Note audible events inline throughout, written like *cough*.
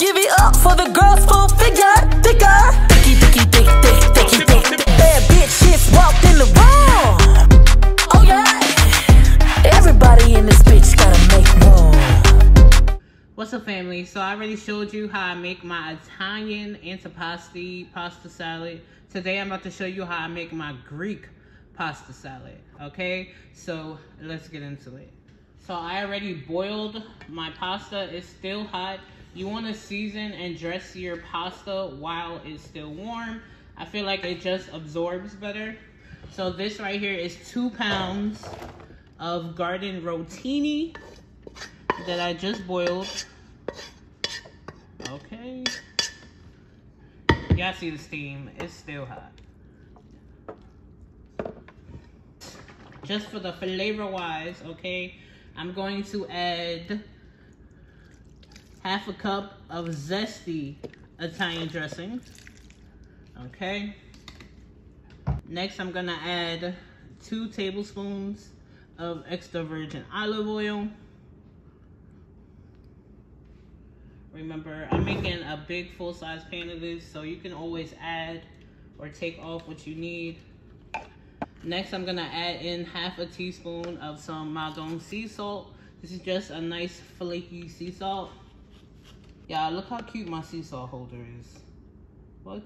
give it up for the girls full figure, figure. Thicky, thicky, thick, thick, thicky, thick. Bad bitches walked in the room. Oh yeah. Everybody in this bitch gotta make room. What's up family? So I already showed you how I make my Italian antipasti pasta salad. Today I'm about to show you how I make my Greek pasta salad. Okay, so let's get into it. So I already boiled my pasta. It's still hot. You want to season and dress your pasta while it's still warm. I feel like it just absorbs better. So this right here is two pounds of garden rotini that I just boiled. Okay. Y'all see the steam. It's still hot. Just for the flavor wise, okay, I'm going to add half a cup of zesty Italian dressing. Okay. Next, I'm gonna add two tablespoons of extra virgin olive oil. Remember, I'm making a big full-size pan of this, so you can always add or take off what you need. Next, I'm gonna add in half a teaspoon of some Maldon sea salt. This is just a nice flaky sea salt. Y'all, look how cute my seesaw holder is. What?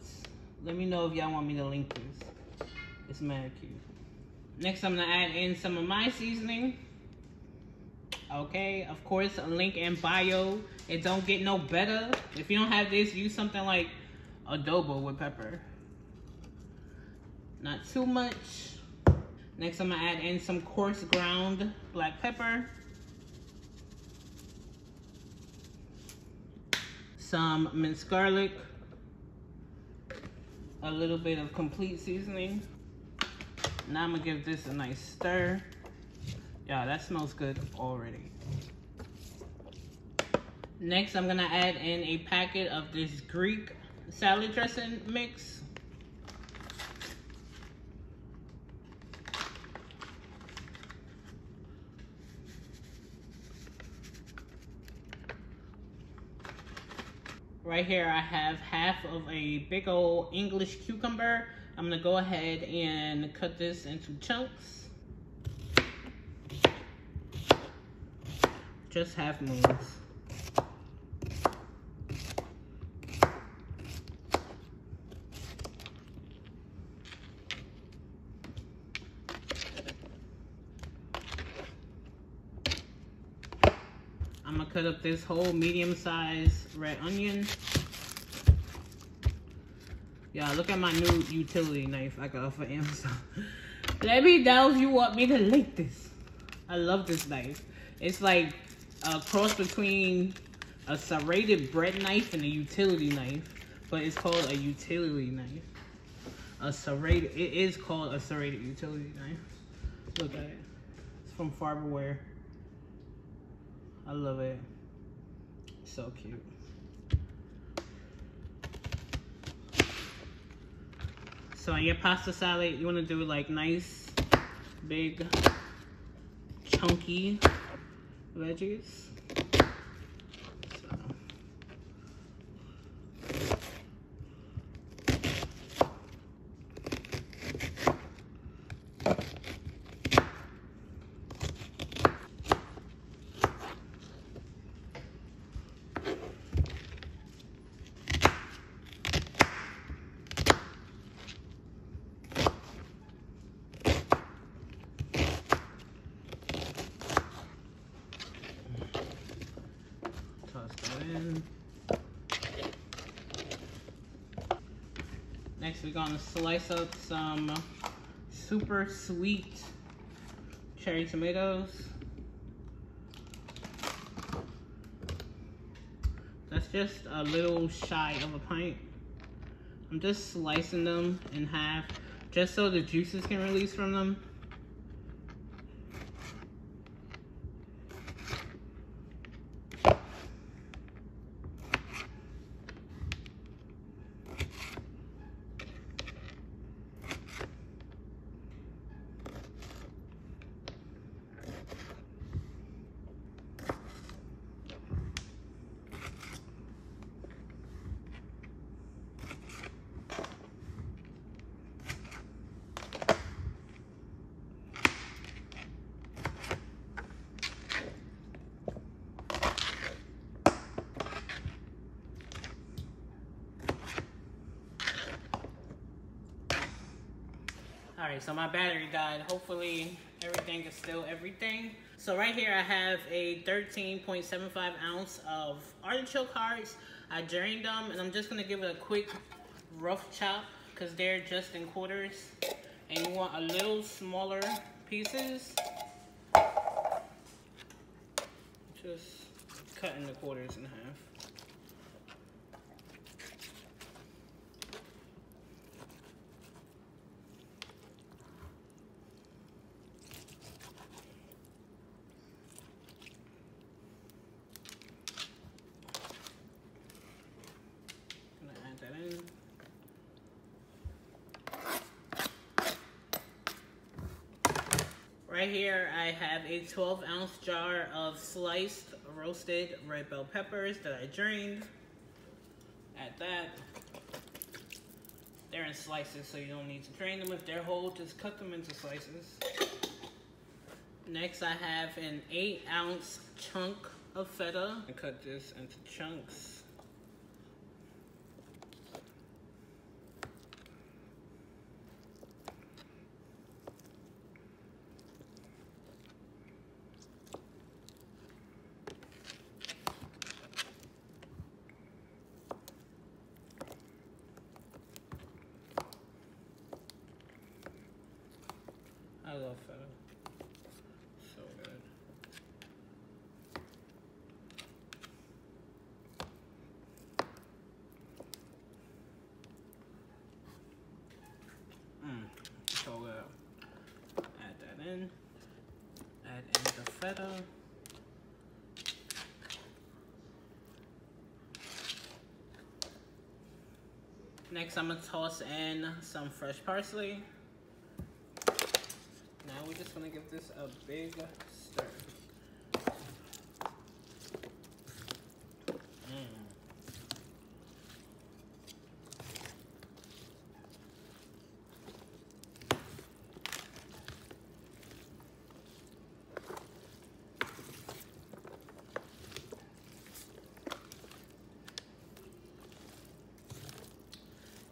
Let me know if y'all want me to link this. It's mad cute. Next, I'm gonna add in some of my seasoning. Okay, of course, a link in bio. It don't get no better. If you don't have this, use something like adobo with pepper. Not too much. Next, I'm gonna add in some coarse ground black pepper. Some minced garlic. A little bit of complete seasoning. Now I'm gonna give this a nice stir. Yeah, that smells good already. Next, I'm gonna add in a packet of this Greek salad dressing mix. Right here, I have half of a big old English cucumber. I'm gonna go ahead and cut this into chunks. Just half moons. Cut up this whole medium-sized red onion. Yeah, look at my new utility knife I got of Amazon. *laughs* Let me know if you want me to link this. I love this knife. It's like a cross between a serrated bread knife and a utility knife, but it's called a utility knife. A serrated, it is called a serrated utility knife. Look at it. It's from Farberware. I love it. So cute. So on your pasta salad, you want to do like nice, big, chunky veggies. So. Toss that in. Next, we're gonna slice up some super sweet cherry tomatoes. That's just a little shy of a pint. I'm just slicing them in half just so the juices can release from them. All right, so my battery died. Hopefully everything is still everything. So right here I have a 13.75 ounce of artichoke hearts. I drained them and I'm just gonna give it a quick rough chop because they're just in quarters. And you want a little smaller pieces. Just cutting the quarters in half. Right here, I have a 12 ounce jar of sliced roasted red bell peppers that I drained. Add that. They're in slices, so you don't need to drain them. If they're whole, just cut them into slices. Next, I have an 8 ounce chunk of feta. I cut this into chunks. I love feta. So good. Mmm, so good. Add that in. Add in the feta. Next, I'm gonna toss in some fresh parsley. Just gonna give this a big stir.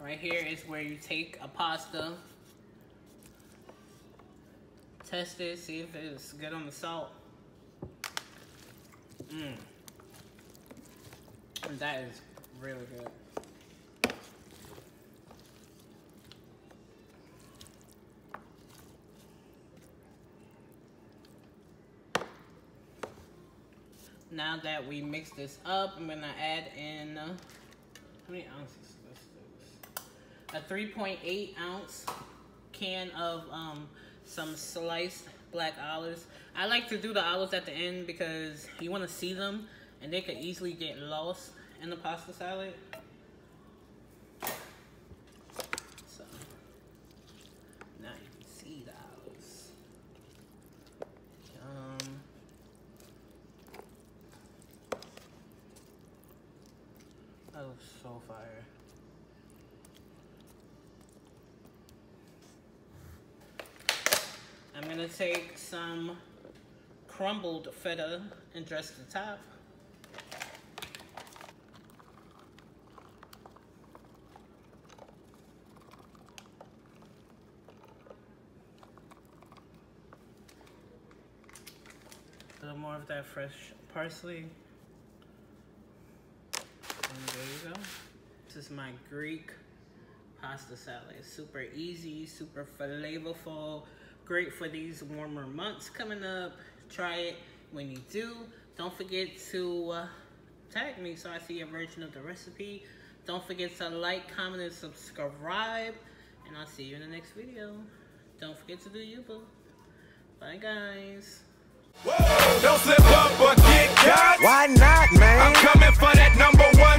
Right here is where you take a pasta test it, see if it's good on the salt. Mmm. That is really good. Now that we mix this up, I'm gonna add in, uh, how many ounces? A 3.8 ounce can of um, some sliced black olives. I like to do the olives at the end because you want to see them and they could easily get lost in the pasta salad. So, now you can see the olives. That looks so fire. Gonna take some crumbled feta and dress the top. A little more of that fresh parsley. And there you go. This is my Greek pasta salad. Super easy, super flavorful. Great for these warmer months coming up. Try it when you do. Don't forget to uh, tag me so I see a version of the recipe. Don't forget to like, comment, and subscribe. And I'll see you in the next video. Don't forget to do you boo. Bye, guys. Whoa, don't slip up or get caught. Why not, man? I'm coming for that number one.